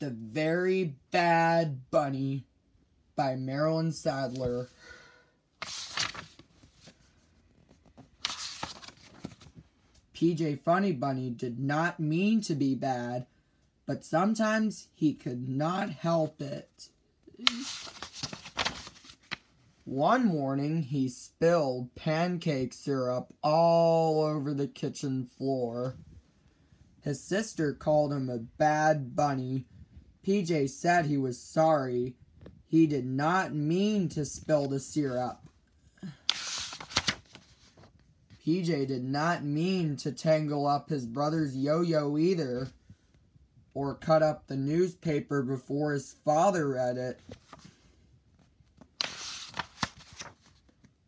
The Very Bad Bunny by Marilyn Sadler. PJ Funny Bunny did not mean to be bad, but sometimes he could not help it. One morning, he spilled pancake syrup all over the kitchen floor. His sister called him a bad bunny. PJ said he was sorry. He did not mean to spill the syrup. PJ did not mean to tangle up his brother's yo-yo either, or cut up the newspaper before his father read it,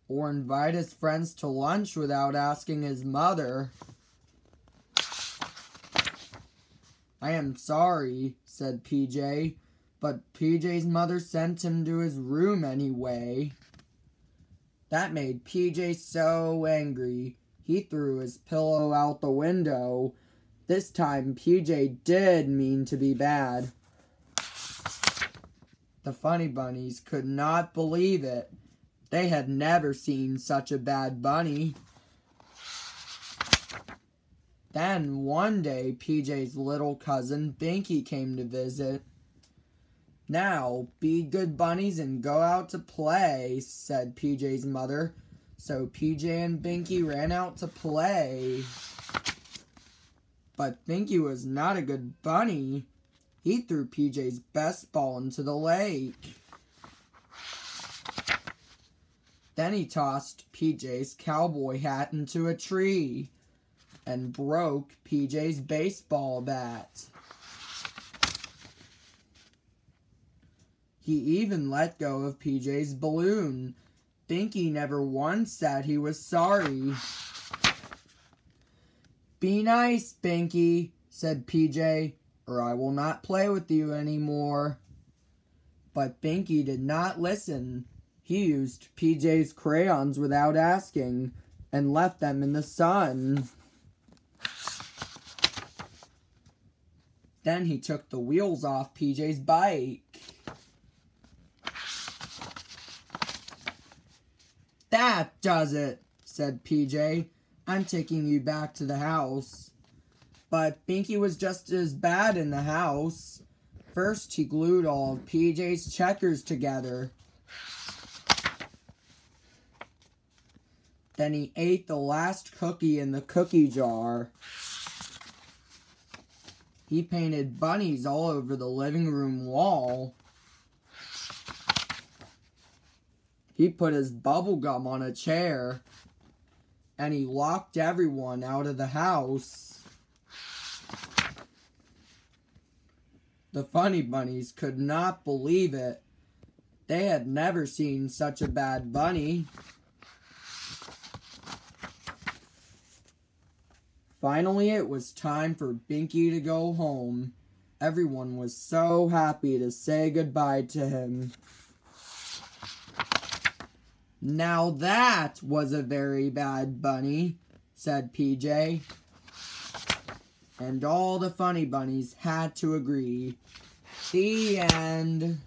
or invite his friends to lunch without asking his mother. I am sorry, said PJ, but PJ's mother sent him to his room anyway. That made PJ so angry. He threw his pillow out the window. This time PJ did mean to be bad. The Funny Bunnies could not believe it. They had never seen such a bad bunny. Then one day PJ's little cousin Binky came to visit. Now, be good bunnies and go out to play, said PJ's mother. So PJ and Binky ran out to play. But Binky was not a good bunny. He threw PJ's best ball into the lake. Then he tossed PJ's cowboy hat into a tree and broke PJ's baseball bat. He even let go of PJ's balloon. Binky never once said he was sorry. Be nice, Binky, said PJ, or I will not play with you anymore. But Binky did not listen. He used PJ's crayons without asking and left them in the sun. Then he took the wheels off PJ's bike. That does it, said PJ. I'm taking you back to the house. But Binky was just as bad in the house. First, he glued all of PJ's checkers together. Then he ate the last cookie in the cookie jar. He painted bunnies all over the living room wall. He put his bubble gum on a chair. And he locked everyone out of the house. The Funny Bunnies could not believe it. They had never seen such a bad bunny. Finally, it was time for Binky to go home. Everyone was so happy to say goodbye to him. Now that was a very bad bunny, said PJ. And all the funny bunnies had to agree. The end.